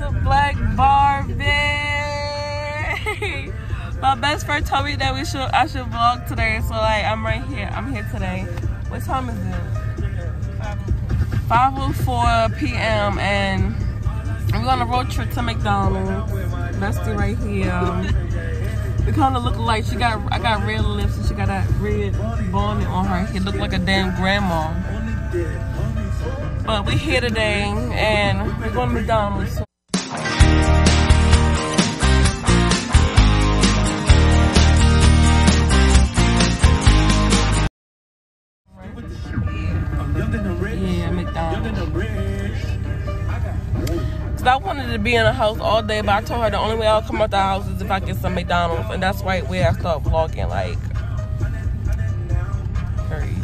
a black Barbie. My best friend told me that we should I should vlog today, so like I'm right here. I'm here today. What time is it? 5:04 p.m. and we're on a road trip to McDonald's. Bestie right here. We kind of look alike. She got I got red lips and she got that red bonnet on her head. looked like a damn grandma. But we're here today and we're going to McDonald's. I wanted to be in a house all day, but I told her the only way I'll come out the house is if I get some McDonald's, and that's right where I start vlogging. Like, hurry.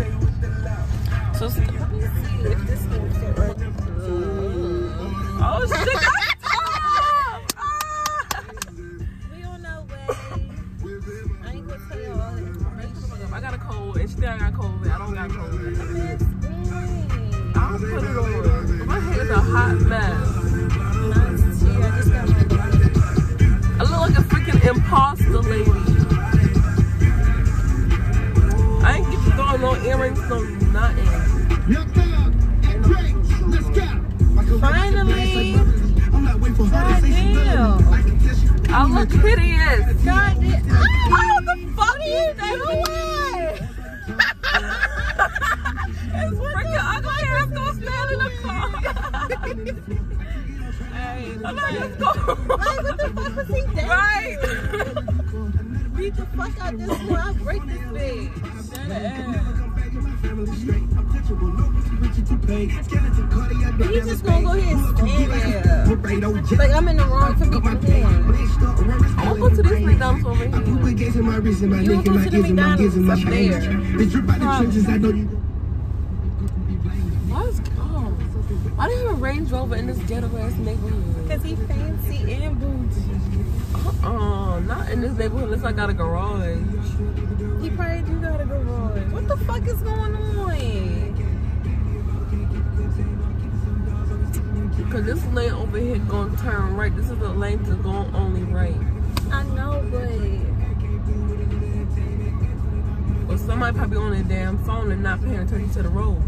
So, fuck out this one. I'll break this bitch. Shut just gonna go ahead and stand there. Like, I'm in the wrong to be. Blazed I'll go to this McDonald's over here. You neck go to the McDonald's up there. Probably. Why is oh? Why do you have a Range Rover in this ghetto ass neighborhood? Cause he fancy and bougie. Uh-uh, not in this neighborhood unless I got a garage. He probably do got a garage. What the fuck is going on? Cause this lane over here gonna turn right. This is the lane to go only right. I know, but But somebody probably on their damn phone and not paying attention to the road.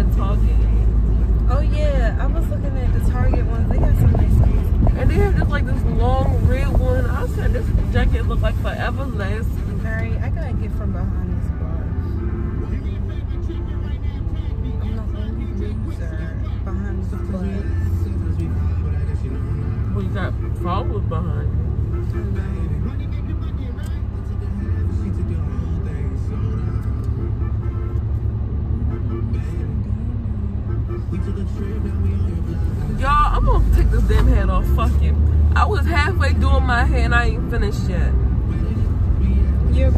At Target. Oh yeah, I was looking at the Target ones. They got some nice coats. And they have just like this long red one. I said this jacket look like forever lasting. Very. I gotta get from behind this blush. I'm the only loser behind this. We got followers behind. Y'all, I'm gonna take this damn hat off. Fuck it. I was halfway doing my hair and I ain't finished yet. You're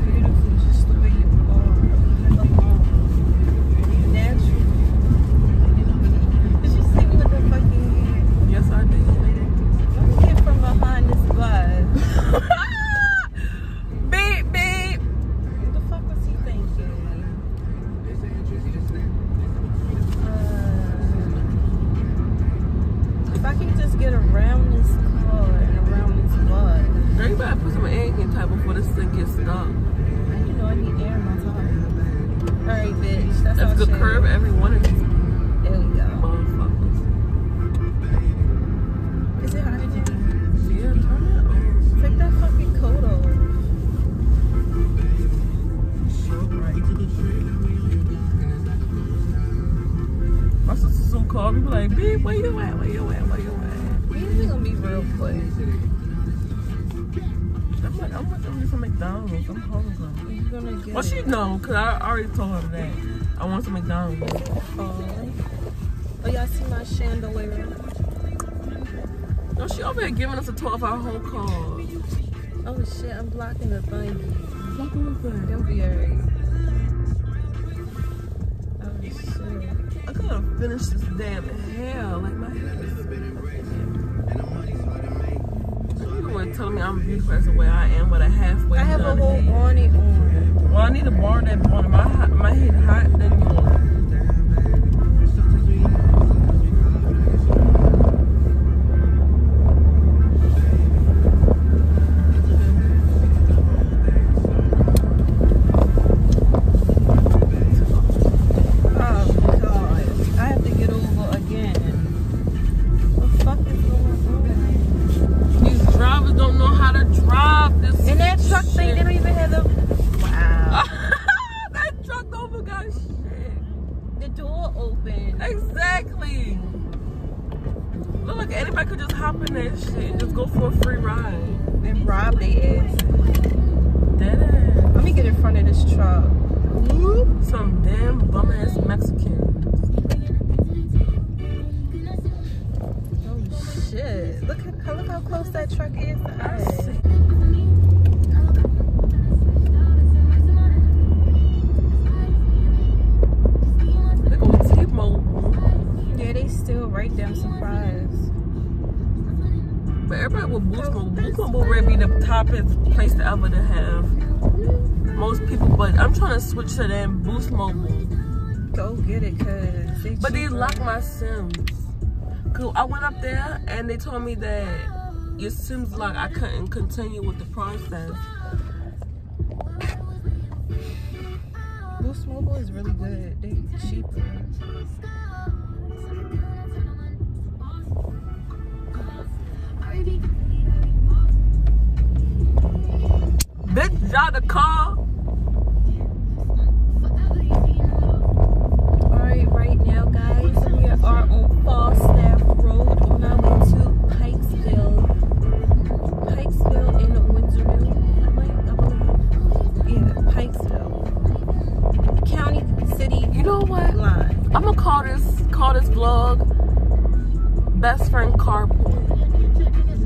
already told him that. I want some McDonald's. Oh. Oh, y'all see my chandelier? No, she over here giving us a 12 hour whole call. Oh shit, I'm blocking the thing. What was that? Don't be alright. Oh shit. I gotta finish this damn hair. Like my hair is. You were telling me I'm beautiful as the way I am with a halfway I have a whole. Bonnie on. Well, I need to borrow that one. My my head hot just go for a free ride. And rob they ass. Let me get in front of this truck. ass. Some damn bum ass Mexican. Oh shit. Look at look how close that truck is to us. Place to have most people. But I'm trying to switch to them Boost Mobile. Go get it, cause they But they locked my Sims. Cause I went up there and they told me that your Sims locked. I couldn't continue with the process. Boost Mobile is really good. They cheaper. The car. Alright, right now, guys, we are on Falstaff Road on our way to Pikesville. Pikesville in Windsorville, I might, I believe. Yeah, Pikesville. County, city You know what? line. I'm gonna call this call this vlog best friend carpool.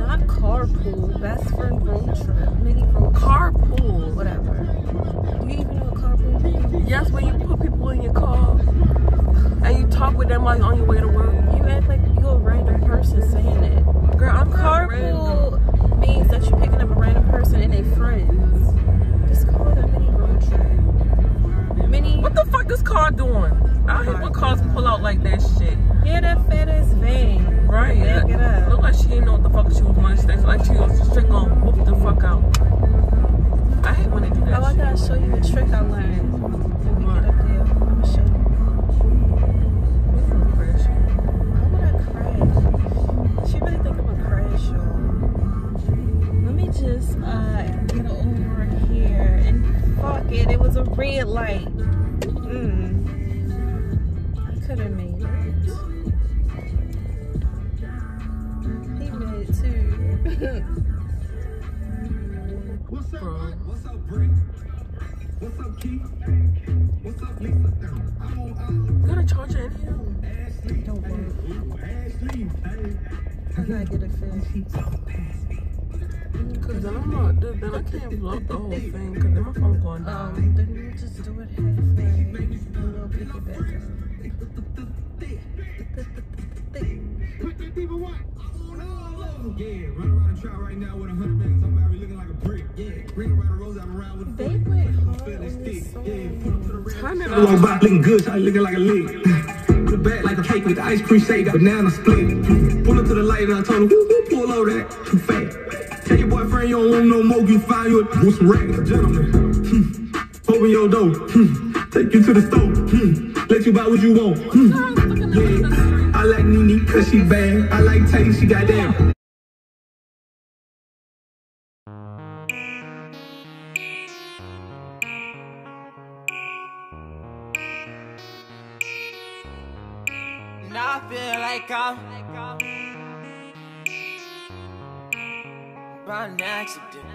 Not carpool, best friend road trip, mini road trip, Carpool. whatever. Do you even know what carpool? Yes, when you put people in your car and you talk with them while you're on your way to work. You act like you're a random person saying it. Girl, I'm random. Carpool means that you're picking up a random person and they friends. Just call it a mini road trip. Mini, What the fuck this car doing? I hate when cars pull out like that shit. yeah, that fat ass van. Right? It up. Look like she didn't know what the fuck she was doing. She like she was straight gonna whoop the fuck out. I hate when they do that Oh, I shit. gotta show you a trick I learned when we get up there. I'm gonna show you. Who's gonna crash? Would I crash? She really think I'm a crash y'all. Let me just uh get over here and fuck it. It was a red light. Mm. Could have made it. He made it too. What's up, Bro. What's up, Bree? What's up, Keith? What's up, Lisa? I'm on Got a charger in here? Ashley. Don't worry. Ashley. I gotta get a fish. Cause then I'm not, then then I can't vlog the whole thing. Cause then my phone going down. Um, then we'll just do it halfway. And we'll pick it back up. Put that diva what? Oh, no. Yeah, run around the trap right now with a hundred bands on Barry looking like a brick. Yeah, ring around the rose, I'm around with a They went hard on this song. Yeah, pull up to the red. Turn it by looking good, shawty looking like a lick. The back like a cake with the ice cream shake, banana split. Pull up to the light and I told him, whoo, whoo, pull over that, too fat. Tell your boyfriend you don't want no more, you find you a with some rack. Gentlemen, hmm. Open your door, hmm. take you to the store, hmm. let you buy what you want. Hmm. Yeah, I like Nene cause she bad, I like Tay, she got damn. I feel like I'm by accident.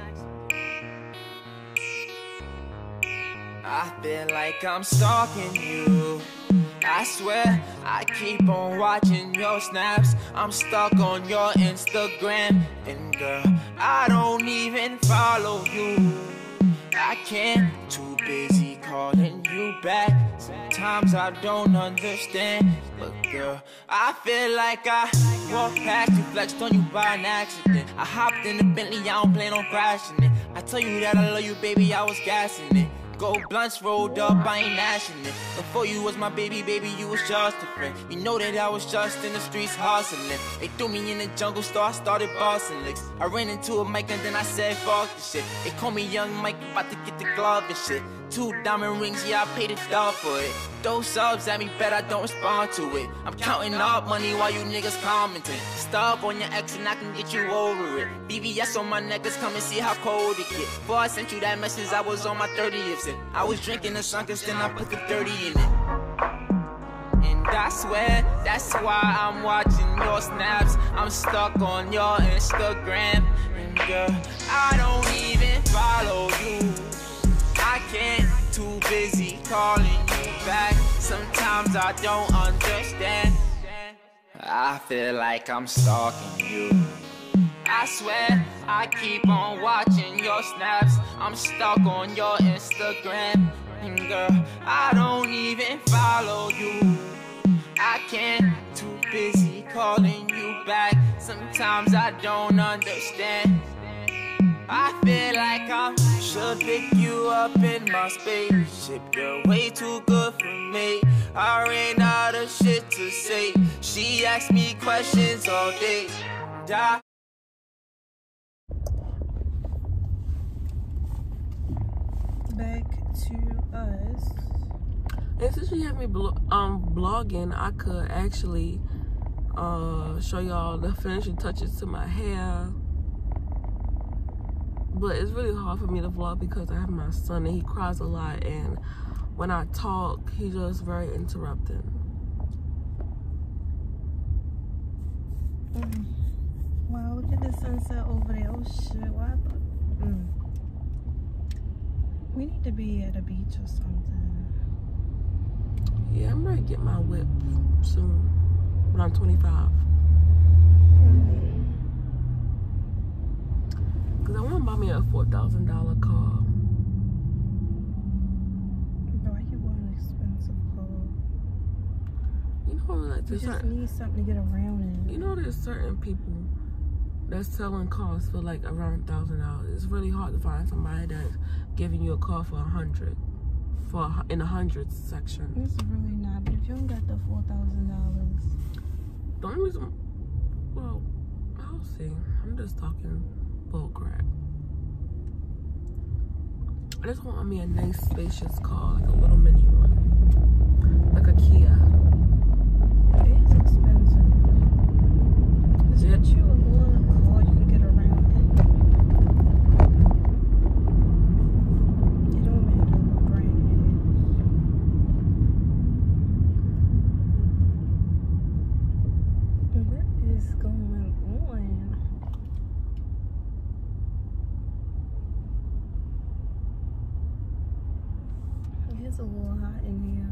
I feel like I'm stalking you. I swear I keep on watching your snaps. I'm stuck on your Instagram. And girl, I don't even follow you. I can't, too busy calling you back. Sometimes I don't understand. But girl, I feel like I walked past you, flexed on you by an accident. I hopped in the Bentley, I don't plan on crashing it. I tell you that I love you, baby, I was gassing it. Gold blunts rolled up, I ain't gnashing it. Before you was my baby, baby, you was just a friend. You know that I was just in the streets hustling. They threw me in the jungle, so I started bossing licks. I ran into a mic and then I said, fuck this shit. They call me Young Mike, about to get the glove and shit. Two diamond rings, yeah, I paid a dollar for it. Those subs at me, bet I don't respond to it. I'm counting up money while you niggas commenting. Stop on your ex and I can get you over it. VVS on my necklace, come and see how cold it get. Before I sent you that message, I was on my 30th and I was drinking the sunkers, then I put the 30 in it. And I swear, that's why I'm watching your snaps. I'm stuck on your Instagram. And girl, I don't even follow you. Too busy calling you back. Sometimes I don't understand. I feel like I'm stalking you. I swear I keep on watching your snaps. I'm stuck on your Instagram. And girl, I don't even follow you. I can't, too busy calling you back. Sometimes I don't understand. I feel like I should pick you up in my spaceship. You're way too good for me. I ran out of shit to say. She asked me questions all day. And I Back to us. And since you have me blo- um blogging, I could actually uh show y'all the finishing touches to my hair. But it's really hard for me to vlog because I have my son and he cries a lot and when I talk, he's just very interrupting. Mm. Wow, look at the sunset over there. Oh shit, why. Mm. We need to be at a beach or something. Yeah, I'm ready to get my whip soon when I'm 25. Cause I want to buy me a $4,000 car. I can buy an expensive car. You know, like there's just certain, need something to get around in. you know, there's certain people that's selling cars for like around thousand dollars. It's really hard to find somebody that's giving you a car for a hundred, for a, in the hundreds section. It's really not, but if you don't got the four thousand dollars, The only reason, well, I'll see. I'm just talking bull crap. I just want me a nice, spacious car, like a little mini one, like a Kia. it is expensive. Just Yeah. get you a little car you can get around in. It don't matter what brand it is. What is going on? It's a little hot in here.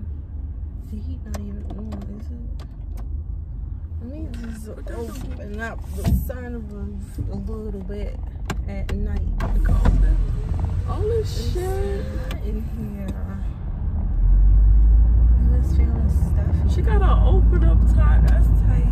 The heat not even on, is it? Let me just open up the sunroof a little bit at night. Holy It's shit! hot in here. I was feeling stuffy. She got an open up top. That's tight.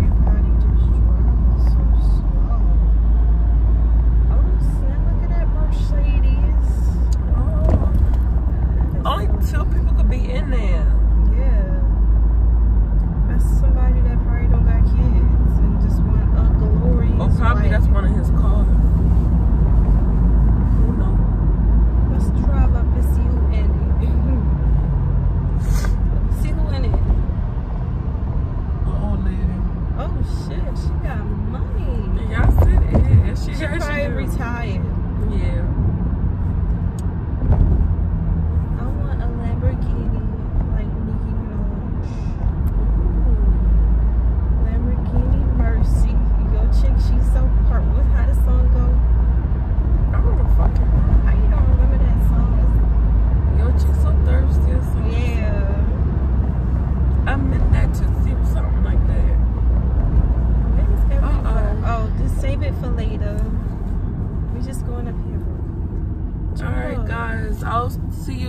Everybody just driving so slow. Oh snap! Look at that Mercedes. Oh, only two people could be in there. Yeah,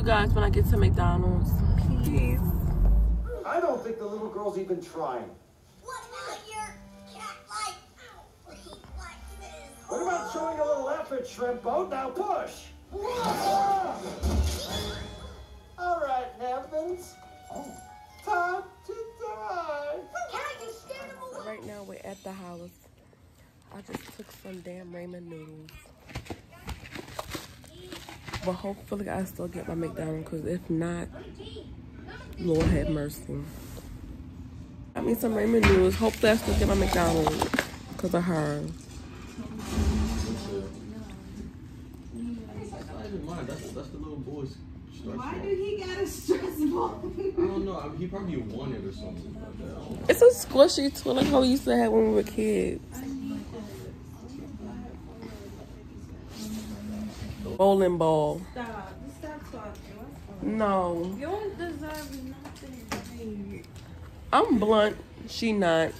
you guys when I get to McDonald's. Peace. I don't think the little girl's even trying. What about your cat like? Ow, he likes this. What about showing a little effort, shrimp boat? Now push. All right, Heavens. Time to die. Can I just scared away? Right now we're at the house. I just took some damn ramen noodles. But hopefully I still get my McDonald's because if not, Lord have mercy. I mean some ramen noodles. Hopefully I still get my McDonald's because of her. That's not even mine. That's, that's the little boy's Why ball. do he got a stress ball? I don't know. I mean, he probably won it or something like that. I don't know. It's a squishy toy like how we used to have when we were kids. Bowling ball. Stop. Stop talking. No. You don't deserve nothing. I'm blunt, she not.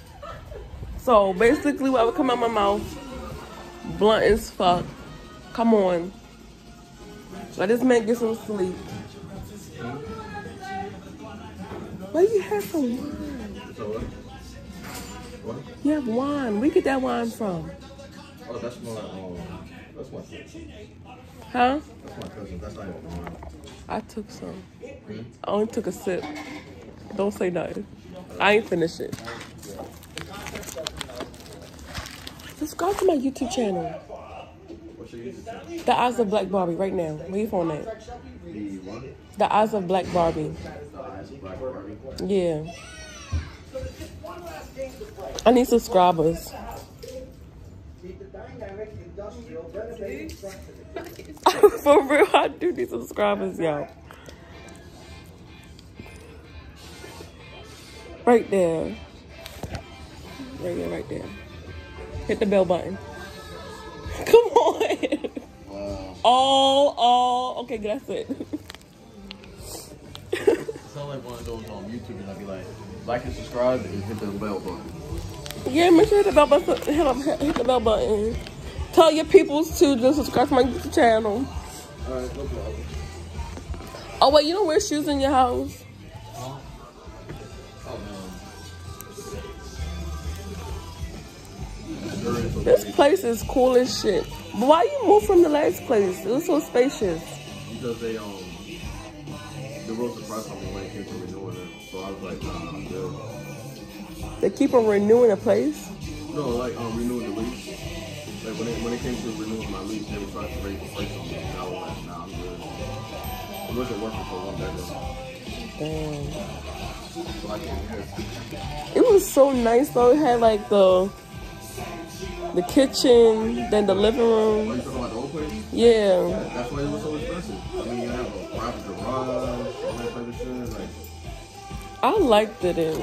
So basically what would come out my mouth, blunt as fuck. Come on. Let this man get some sleep. Why you have some wine? You have wine. Where you get that wine from? Oh, that's my um, that's my cousin. Huh? That's my cousin. That's not mine. I took some. I only took a sip. Don't say nothing. I ain't finished it. Subscribe to my YouTube channel. The Eyes of Black Barbie right now. Where you phone at? The Eyes of Black Barbie. Yeah. I need subscribers. For real, I do need subscribers, y'all. Right there. Right there, right there. Hit the bell button. Come on. Wow. Oh, oh. Okay, that's it. Sounds like one of those on YouTube, and I'd be like, like and subscribe, and hit the bell button. Yeah, make sure hit the bell button. Hit, up, hit the bell button. Tell your peoples to just subscribe to my YouTube channel. All right, no. Oh wait, you don't wear shoes in your house? This place is cool as shit. But why you move from the last place? It was so spacious. Because they um, the real surprise on me when it came to renewing it. So I was like, nah, I'm good. They keep on renewing the place. No, like um, renewing the lease. Like when it when it came to renewing my lease, they were trying to raise the price on me, and I was like, nah, I'm good. It wasn't working for one bedroom, Damn. so I came here. It was so nice though. It had like the the kitchen, then the living room. you talking about the old place? Yeah. That's why it was so expensive. I mean, you have a private garage, all that type of shit. Like, I liked it in.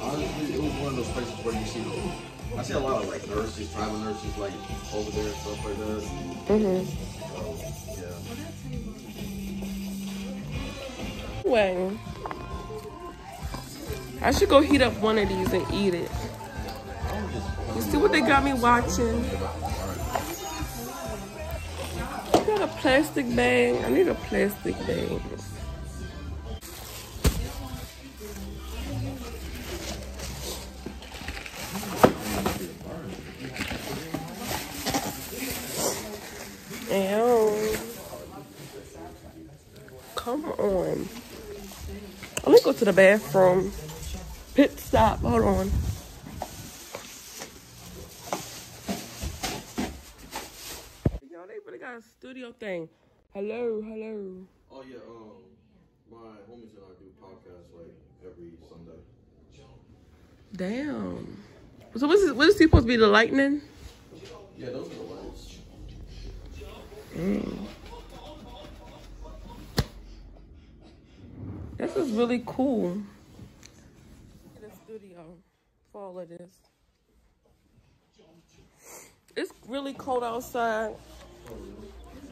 honestly, it was one of those places where you see, I see a lot of like nurses, tribal nurses, like over there and stuff like that. Mm-hmm. So, yeah. Anyway. I should go heat up one of these and eat it. See what they got me watching? I got a plastic bag. I need a plastic bag. Ew. Come on. Let me go to the bathroom. Pit stop. Hold on. Y'all, they really got a studio thing. Hello, hello. Oh yeah, um, my homies and I do podcasts like every Sunday. Damn. So what's this, what is supposed to be the lightning? Yeah, those are the lights. This is really cool. The studio for all of this. It's really cold outside.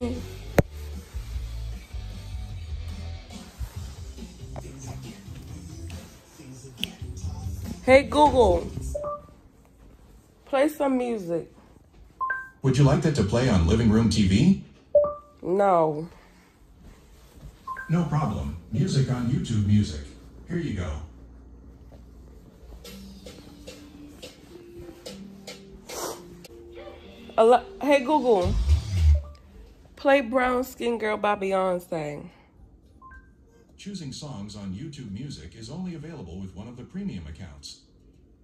Hey Google, play some music. Would you like that to play on Living Room TV? No. No problem. Music on YouTube Music. Here you go. Hey Google, play Brown Skin Girl by Beyonce. Choosing songs on YouTube Music is only available with one of the premium accounts.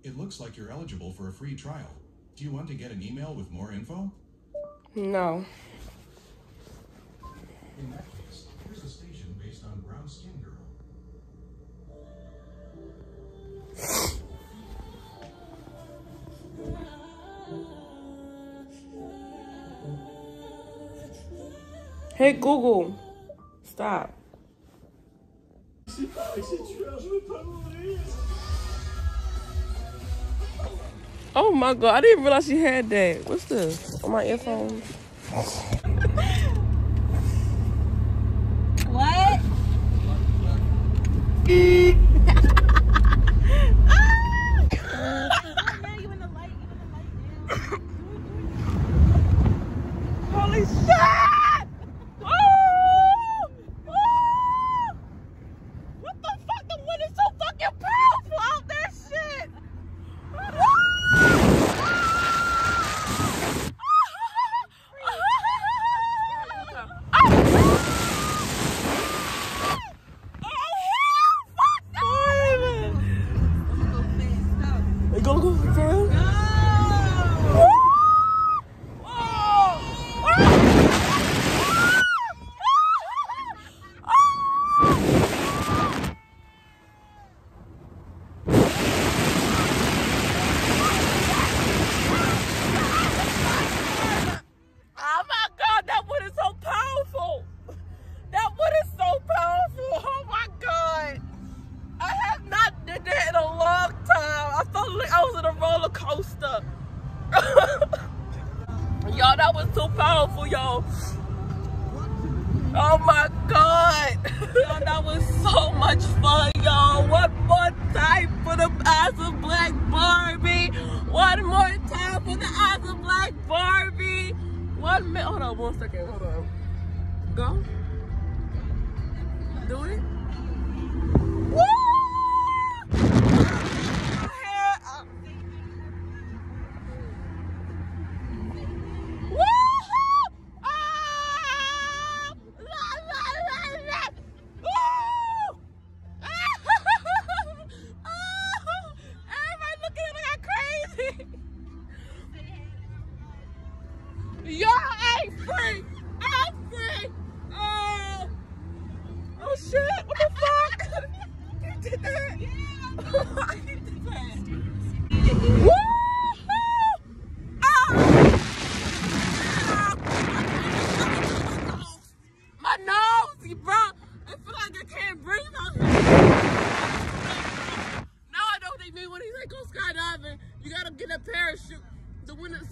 It looks like you're eligible for a free trial. Do you want to get an email with more info? No. In that case, here's a station based on Brown Skin Girl. Hey Google, stop. Oh my god, I didn't realize she had that. What's this? On my earphones? What? Hold on, one second. Hold on. Go. Do it.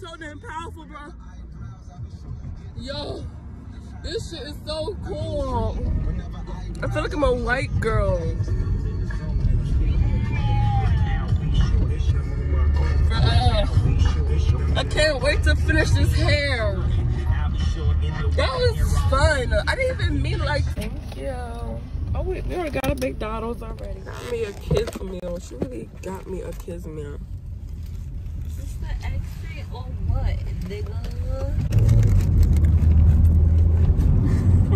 So damn powerful, bro. Yo, this shit is so cool. I feel like I'm a white girl. I can't wait to finish this hair. That was fun. I didn't even mean like. Thank you. Oh, we, we already got a McDonald's already. Got me a kids meal. She really got me a kids meal. Is this the exit or what, nigga?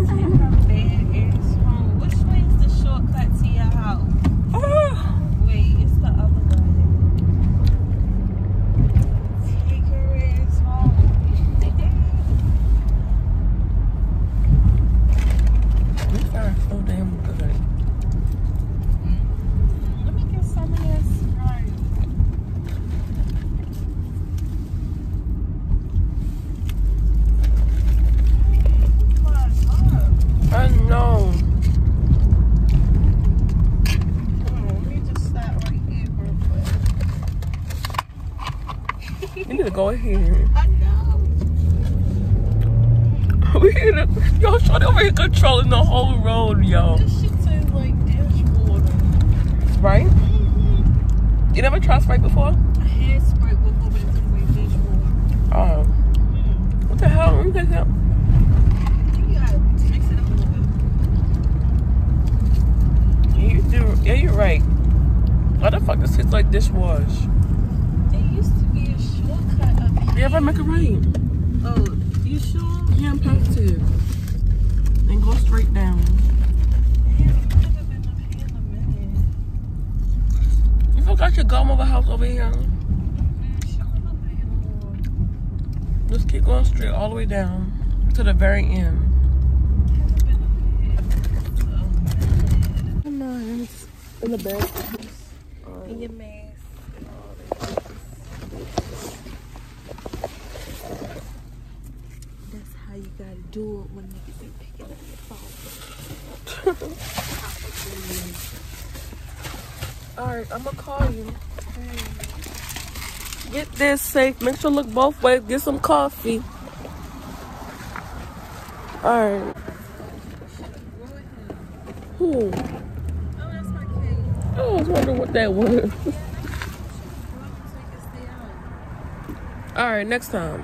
Take her bad ass home. Which way is the shortcut to your house? Ah, Wait. You need to go ahead. I know. We need to, yo, shorty over here controlling the whole road, yo. This shit tastes like dishwater. Right? You never tried Sprite before? I had Sprite before, but it tastes like dishwater. Oh. What the hell? Let me take that. You gotta mix it up a little bit. You do. Yeah, you're right. Why the fuck this tastes dishwash? It used to be a shortcut up here. Yeah, but make it right. Oh, you sure? Yeah, I'm positive. And go straight down. Damn, I haven't been up here in a minute. You forgot your godmother house over here. Man, she went up here no more. Just keep going straight all the way down to the very end. Haven't been up here. Come on. In the bed. In your mask. That's how you gotta do it when niggas ain't picking up your phone. Alright, I'm gonna call you. Get this safe. Make sure look both ways. Get some coffee. Alright. Oh, cake. I was wondering what that was. Alright, next time.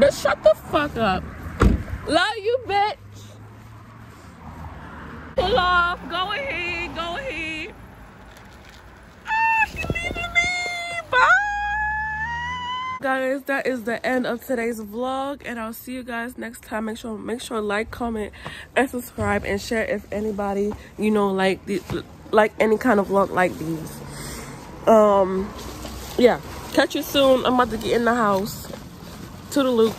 Bitch, shut the fuck up. Love you, bitch. Pull off. Go ahead. Go ahead. Ah, she leaving me. Bye. Guys, that is the end of today's vlog, and I'll see you guys next time. Make sure, make sure, like, comment, and subscribe, and share if anybody you know like the like any kind of vlog like these. Um, yeah. Catch you soon. I'm about to get in the house. To the loop.